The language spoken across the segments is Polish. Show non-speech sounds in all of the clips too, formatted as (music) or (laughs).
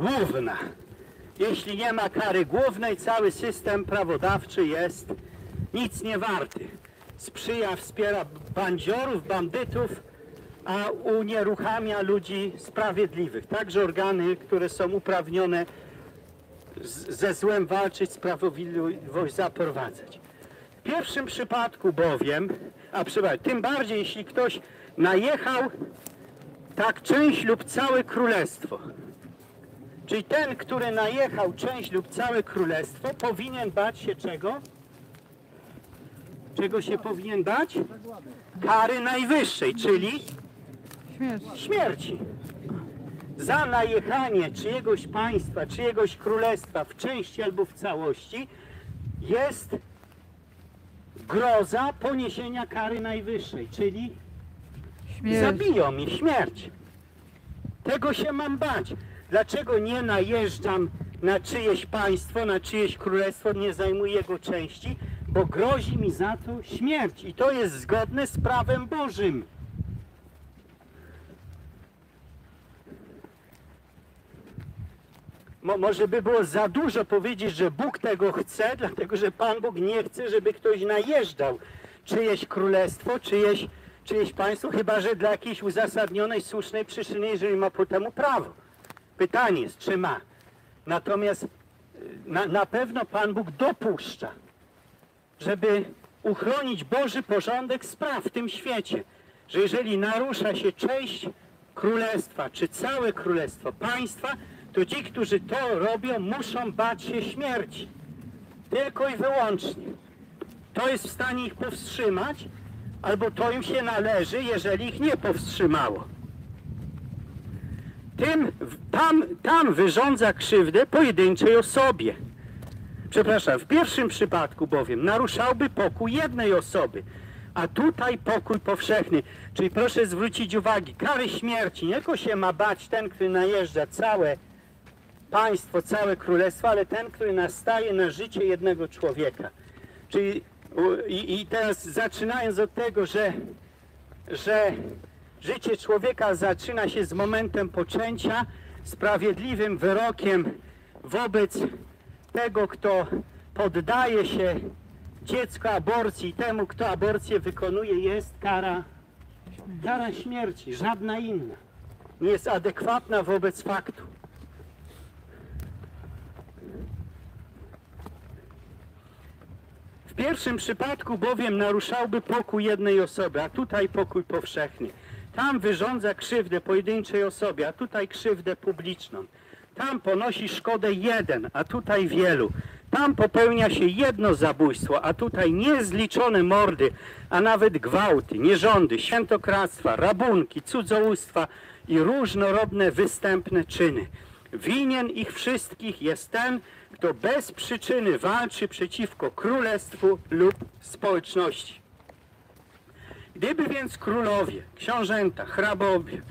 główna. Jeśli nie ma kary głównej, cały system prawodawczy jest nic nie warty. Sprzyja, wspiera bandziorów, bandytów, a unieruchamia ludzi sprawiedliwych. Także organy, które są uprawnione ze złem walczyć, sprawiedliwość zaprowadzać. W pierwszym przypadku bowiem, a przepraszam, tym bardziej jeśli ktoś najechał tak część lub całe królestwo. Czyli ten, który najechał część lub całe królestwo, powinien bać się czego? Czego się powinien bać? Kary najwyższej, czyli śmierci. Za najechanie czyjegoś państwa, czyjegoś królestwa w części albo w całości jest groza poniesienia kary najwyższej, czyli Śmierć. zabiją mi śmierć. Tego się mam bać. Dlaczego nie najeżdżam na czyjeś państwo, na czyjeś królestwo, nie zajmuję jego części? Bo grozi mi za to śmierć i to jest zgodne z prawem Bożym. Mo, może by było za dużo powiedzieć, że Bóg tego chce, dlatego że Pan Bóg nie chce, żeby ktoś najeżdżał czyjeś królestwo, czyjeś, czyjeś państwo, chyba że dla jakiejś uzasadnionej, słusznej przyczyny, jeżeli ma po temu prawo. Pytanie jest, czy ma. Natomiast y, na, na pewno Pan Bóg dopuszcza, żeby uchronić Boży porządek spraw w tym świecie, że jeżeli narusza się część królestwa, czy całe królestwo, państwa, to ci, którzy to robią, muszą bać się śmierci. Tylko i wyłącznie. To jest w stanie ich powstrzymać, albo to im się należy, jeżeli ich nie powstrzymało. Tym, tam, tam wyrządza krzywdę pojedynczej osobie. Przepraszam, w pierwszym przypadku bowiem naruszałby pokój jednej osoby, a tutaj pokój powszechny. Czyli proszę zwrócić uwagę, kary śmierci nie tylko się ma bać ten, który najeżdża całe państwo, całe królestwo, ale ten, który nastaje na życie jednego człowieka. Czyli i, i teraz zaczynając od tego, że, że życie człowieka zaczyna się z momentem poczęcia, sprawiedliwym wyrokiem wobec tego, kto poddaje się dziecku aborcji temu, kto aborcję wykonuje, jest kara, kara śmierci, żadna inna. Nie jest adekwatna wobec faktu. W pierwszym przypadku bowiem naruszałby pokój jednej osoby, a tutaj pokój powszechny. Tam wyrządza krzywdę pojedynczej osobie, a tutaj krzywdę publiczną. Tam ponosi szkodę jeden, a tutaj wielu. Tam popełnia się jedno zabójstwo, a tutaj niezliczone mordy, a nawet gwałty, nierządy, świętokradztwa, rabunki, cudzołóstwa i różnorodne występne czyny. Winien ich wszystkich jest ten, kto bez przyczyny walczy przeciwko królestwu lub społeczności. Gdyby więc królowie, książęta, hrabowie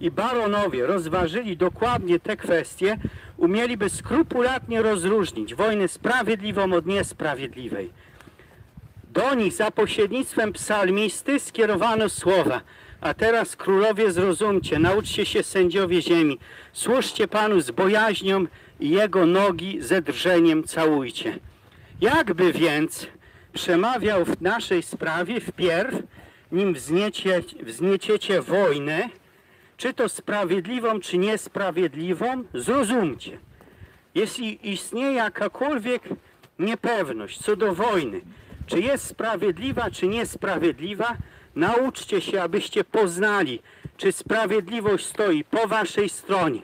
i baronowie rozważyli dokładnie te kwestie, umieliby skrupulatnie rozróżnić wojnę sprawiedliwą od niesprawiedliwej. Do nich za pośrednictwem psalmisty skierowano słowa. A teraz królowie zrozumcie, nauczcie się sędziowie ziemi, służcie Panu z bojaźnią i Jego nogi ze drżeniem całujcie. Jakby więc przemawiał w naszej sprawie wpierw, nim wzniecie, wznieciecie wojnę, czy to sprawiedliwą, czy niesprawiedliwą, zrozumcie. Jeśli istnieje jakakolwiek niepewność co do wojny, czy jest sprawiedliwa, czy niesprawiedliwa, nauczcie się, abyście poznali, czy sprawiedliwość stoi po waszej stronie.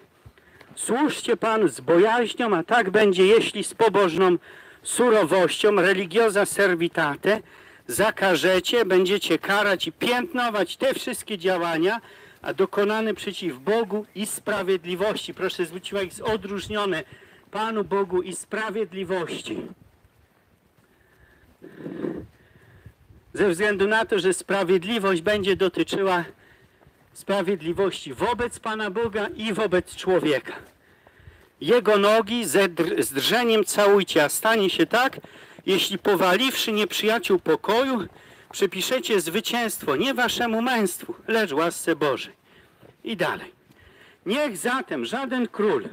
Służcie Panu z bojaźnią, a tak będzie, jeśli z pobożną surowością, religiosa servitate, zakażecie, będziecie karać i piętnować te wszystkie działania, a dokonane przeciw Bogu i sprawiedliwości. Proszę zwrócić uwagę, jest odróżnione Panu Bogu i sprawiedliwości. Ze względu na to, że sprawiedliwość będzie dotyczyła sprawiedliwości wobec Pana Boga i wobec człowieka. Jego nogi ze dr- z drżeniem całujcie, a stanie się tak, jeśli powaliwszy nieprzyjaciół pokoju, przypiszecie zwycięstwo nie waszemu męstwu, lecz łasce Bożej. I dalej. Niech zatem żaden król,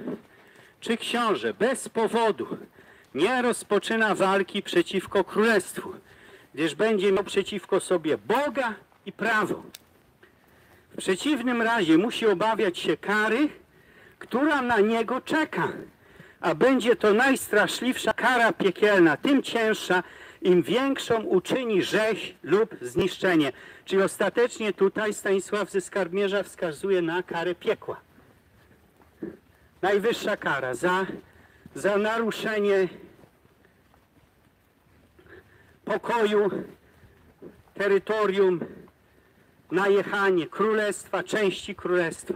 czy książę bez powodu nie rozpoczyna walki przeciwko królestwu, gdyż będzie miał przeciwko sobie Boga i prawo. W przeciwnym razie musi obawiać się kary, która na niego czeka, a będzie to najstraszliwsza kara piekielna, tym cięższa, im większą uczyni rzeź lub zniszczenie. Czyli ostatecznie tutaj Stanisław ze Skarbmierza wskazuje na karę piekła. Najwyższa kara za, za naruszenie pokoju, terytorium, najechanie królestwa, części królestwa.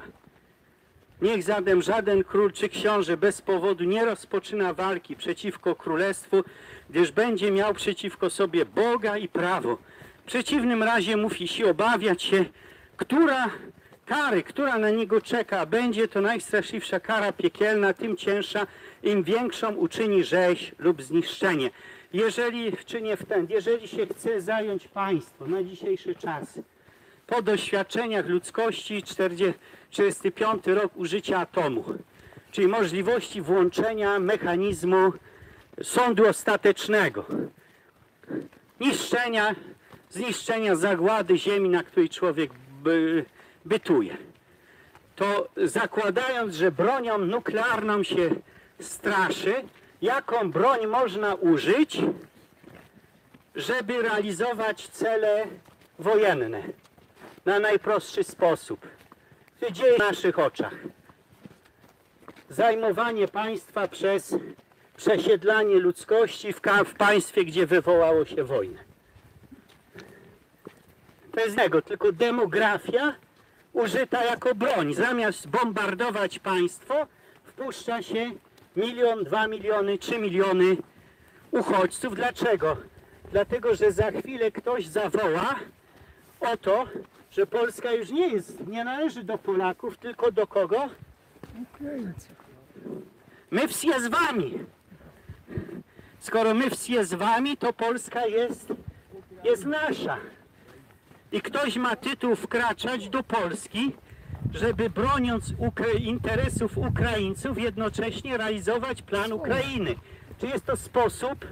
Niech zatem żaden król czy książę bez powodu nie rozpoczyna walki przeciwko królestwu, gdyż będzie miał przeciwko sobie Boga i prawo. W przeciwnym razie musi się obawiać się, która kary, która na niego czeka, będzie to najstraszliwsza kara piekielna, tym cięższa, im większą uczyni rzeź lub zniszczenie. Jeżeli, czy nie wtedy, jeżeli się chce zająć państwo na dzisiejszy czas, po doświadczeniach ludzkości 45 rok użycia atomu, czyli możliwości włączenia mechanizmu sądu ostatecznego, niszczenia, zniszczenia zagłady ziemi, na której człowiek by, bytuje. To zakładając, że bronią nuklearną się straszy, jaką broń można użyć, żeby realizować cele wojenne na najprostszy sposób. To dzieje w naszych oczach. Zajmowanie państwa przez przesiedlanie ludzkości w, w państwie, gdzie wywołało się wojnę. To jest tego, tylko demografia użyta jako broń. Zamiast bombardować państwo, wpuszcza się milion, dwa miliony, trzy miliony uchodźców. Dlaczego? Dlatego, że za chwilę ktoś zawoła o to, że Polska już nie jest, nie należy do Polaków, tylko do kogo? My wsie z wami. Skoro my wsie z wami, to Polska jest, jest nasza. I ktoś ma tytuł wkraczać do Polski, żeby broniąc interesów Ukraińców jednocześnie realizować plan Ukrainy. Czy jest to sposób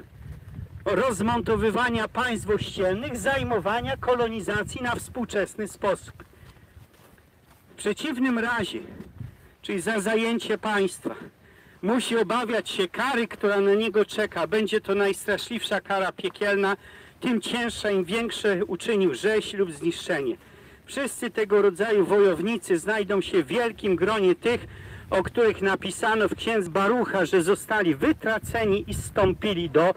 rozmontowywania państw ościennych, zajmowania kolonizacji na współczesny sposób? W przeciwnym razie, czyli za zajęcie państwa, musi obawiać się kary, która na niego czeka. Będzie to najstraszliwsza kara piekielna, tym cięższa, im większe uczynił rzeź lub zniszczenie. Wszyscy tego rodzaju wojownicy znajdą się w wielkim gronie tych, o których napisano w księdz Barucha, że zostali wytraceni i stąpili do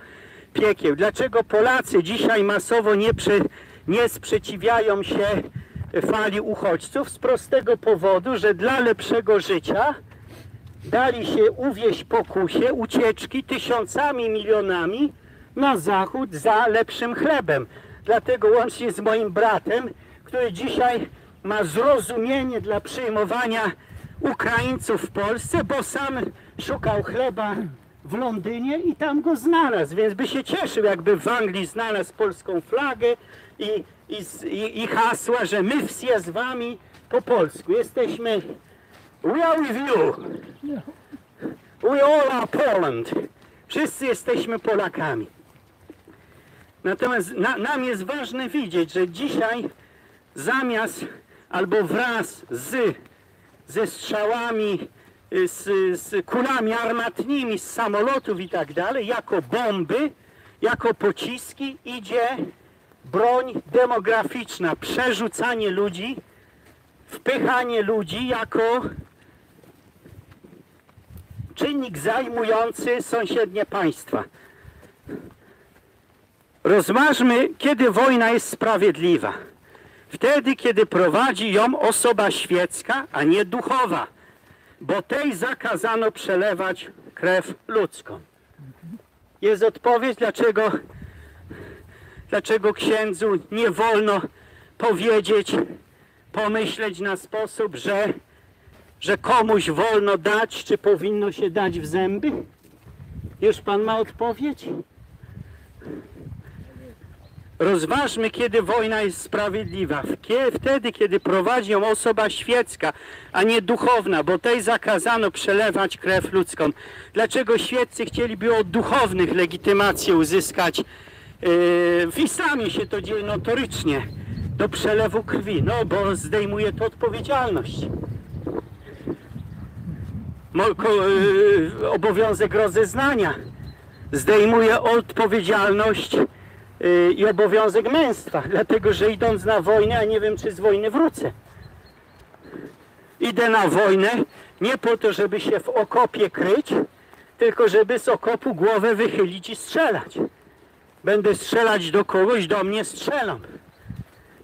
piekieł. Dlaczego Polacy dzisiaj masowo nie, przy, nie sprzeciwiają się fali uchodźców? Z prostego powodu, że dla lepszego życia dali się uwieść pokusie ucieczki tysiącami, milionami na zachód za lepszym chlebem. Dlatego łącznie z moim bratem, który dzisiaj ma zrozumienie dla przyjmowania Ukraińców w Polsce, bo sam szukał chleba w Londynie i tam go znalazł, więc by się cieszył, jakby w Anglii znalazł polską flagę i, i, i, hasła, że my wsie z wami po polsku. Jesteśmy We are with you. We all are Poland. Wszyscy jesteśmy Polakami. Natomiast na, nam jest ważne widzieć, że dzisiaj zamiast albo wraz z, ze strzałami, z, z kulami armatnimi z samolotów i tak dalej, jako bomby, jako pociski idzie broń demograficzna, przerzucanie ludzi, wpychanie ludzi jako czynnik zajmujący sąsiednie państwa. Rozważmy, kiedy wojna jest sprawiedliwa. Wtedy, kiedy prowadzi ją osoba świecka, a nie duchowa, bo tej zakazano przelewać krew ludzką. Jest odpowiedź, dlaczego, dlaczego księdzu nie wolno powiedzieć, pomyśleć na sposób, że że komuś wolno dać, czy powinno się dać w zęby? Już pan ma odpowiedź? Rozważmy, kiedy wojna jest sprawiedliwa. Wtedy, kiedy prowadzi ją osoba świecka, a nie duchowna, bo tej zakazano przelewać krew ludzką. Dlaczego świeccy chcieliby od duchownych legitymację uzyskać? Yy, W islamie się to dzieje notorycznie do przelewu krwi, no bo zdejmuje to odpowiedzialność. Yy, Obowiązek rozeznania zdejmuje odpowiedzialność yy, i obowiązek męstwa, (laughs) dlatego że idąc na wojnę, a nie wiem czy z wojny wrócę. Idę na wojnę nie po to, żeby się w okopie kryć, tylko żeby z okopu głowę wychylić i strzelać. Będę strzelać do kogoś, do mnie strzelam.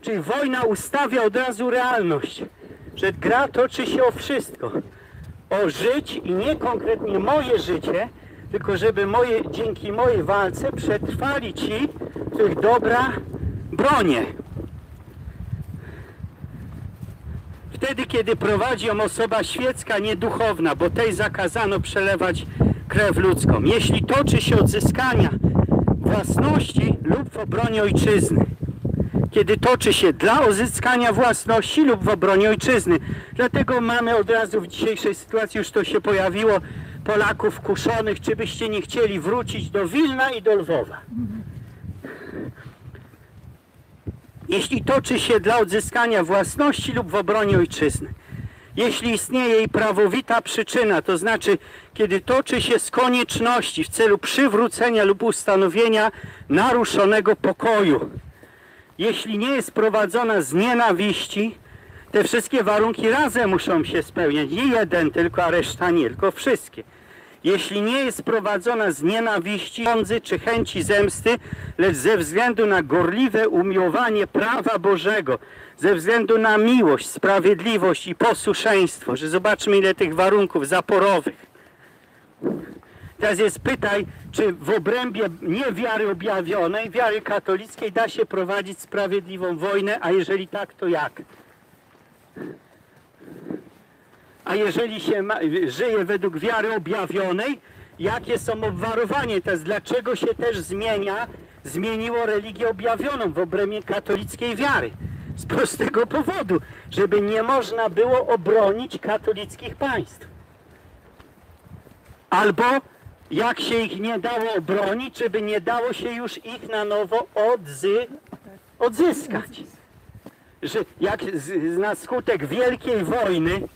Czyli wojna ustawia od razu realność, że gra toczy się o wszystko. O żyć i nie konkretnie moje życie, tylko żeby moje, dzięki mojej walce przetrwali ci, których dobra bronię. Wtedy, kiedy prowadzi ją osoba świecka, nieduchowna, bo tej zakazano przelewać krew ludzką. Jeśli toczy się odzyskania własności lub w obronie ojczyzny. Kiedy toczy się dla uzyskania własności lub w obronie ojczyzny. Dlatego mamy od razu w dzisiejszej sytuacji, już to się pojawiło, Polaków kuszonych, czy byście nie chcieli wrócić do Wilna i do Lwowa. jeśli toczy się dla odzyskania własności lub w obronie ojczyzny. Jeśli istnieje jej prawowita przyczyna, to znaczy kiedy toczy się z konieczności w celu przywrócenia lub ustanowienia naruszonego pokoju. Jeśli nie jest prowadzona z nienawiści, te wszystkie warunki razem muszą się spełniać. Nie jeden tylko, a reszta nie, tylko wszystkie jeśli nie jest prowadzona z nienawiści, sądzy czy chęci zemsty, lecz ze względu na gorliwe umiłowanie prawa Bożego, ze względu na miłość, sprawiedliwość i posłuszeństwo, że zobaczmy ile tych warunków zaporowych. Teraz jest pytaj, czy w obrębie nie wiary objawionej, wiary katolickiej da się prowadzić sprawiedliwą wojnę, a jeżeli tak, to jak? A jeżeli się ma, żyje według wiary objawionej, jakie są obwarowania? To jest dlaczego się też zmienia, zmieniło religię objawioną w obrębie katolickiej wiary? Z prostego powodu, żeby nie można było obronić katolickich państw. Albo jak się ich nie dało obronić, żeby nie dało się już ich na nowo odzy, odzyskać. Że jak z, na skutek Wielkiej Wojny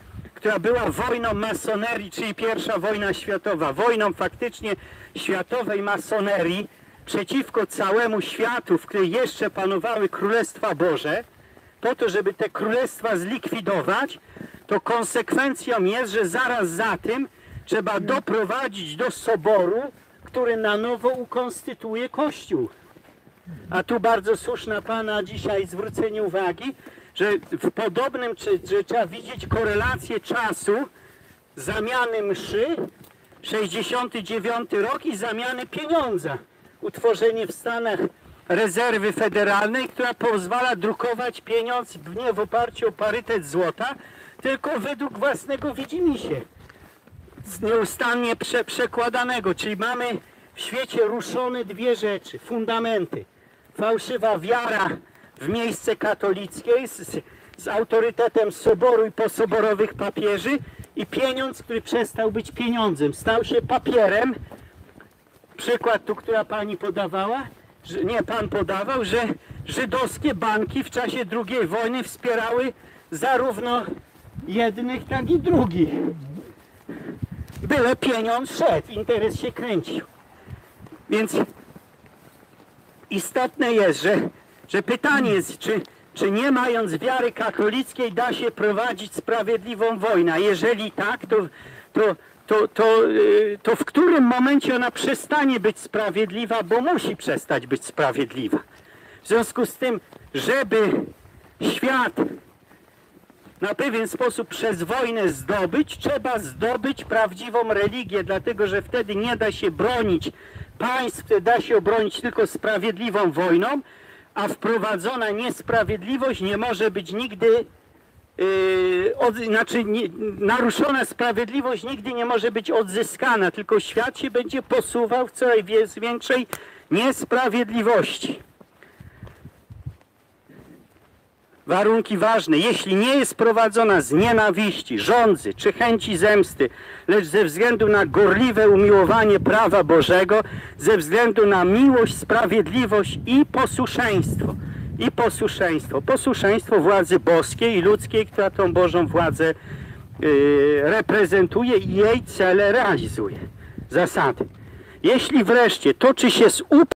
która była wojną masonerii, czyli pierwsza wojna światowa, wojną faktycznie światowej masonerii przeciwko całemu światu, w którym jeszcze panowały Królestwa Boże, po to, żeby te królestwa zlikwidować, to konsekwencją jest, że zaraz za tym trzeba doprowadzić do soboru, który na nowo ukonstytuuje Kościół. A tu bardzo słuszna Pana dzisiaj zwrócenie uwagi, że w podobnym, czy, że trzeba widzieć korelację czasu zamiany mszy, 69 rok i zamiany pieniądza. Utworzenie w Stanach rezerwy federalnej, która pozwala drukować pieniądz nie w oparciu o parytet złota, tylko według własnego widzimisię. Nieustannie prze, przekładanego, czyli mamy w świecie ruszone dwie rzeczy, fundamenty. Fałszywa wiara w miejsce katolickie z, z autorytetem soboru i posoborowych papieży i pieniądz, który przestał być pieniądzem, stał się papierem. Przykład tu, która pani podawała, że, nie pan podawał, że żydowskie banki w czasie II wojny wspierały zarówno jednych, jak i drugich. Byle pieniądz szedł, interes się kręcił. Więc istotne jest, że że pytanie jest, czy, czy nie mając wiary katolickiej da się prowadzić sprawiedliwą wojnę? Jeżeli tak, to, to, to, to, yy, to w którym momencie ona przestanie być sprawiedliwa, bo musi przestać być sprawiedliwa. W związku z tym, żeby świat na pewien sposób przez wojnę zdobyć, trzeba zdobyć prawdziwą religię, dlatego że wtedy nie da się bronić państw, da się obronić tylko sprawiedliwą wojną, a wprowadzona niesprawiedliwość nie może być nigdy, yy, od, znaczy nie, naruszona sprawiedliwość nigdy nie może być odzyskana, tylko świat się będzie posuwał w coraz większej niesprawiedliwości. Warunki ważne. Jeśli nie jest prowadzona z nienawiści, żądzy czy chęci zemsty, lecz ze względu na gorliwe umiłowanie prawa Bożego, ze względu na miłość, sprawiedliwość i posłuszeństwo. I posłuszeństwo. Posłuszeństwo władzy boskiej i ludzkiej, która tą Bożą władzę yy, reprezentuje i jej cele realizuje. Zasady. Jeśli wreszcie toczy się z up